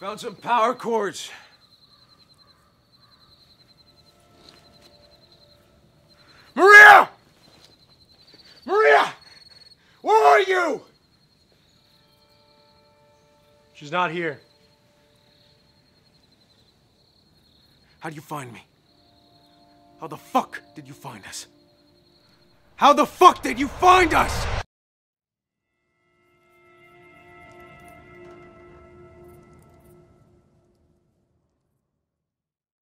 Found some power cords. Maria! Maria! Where are you? She's not here. How'd you find me? How the fuck did you find us? How the fuck did you find us?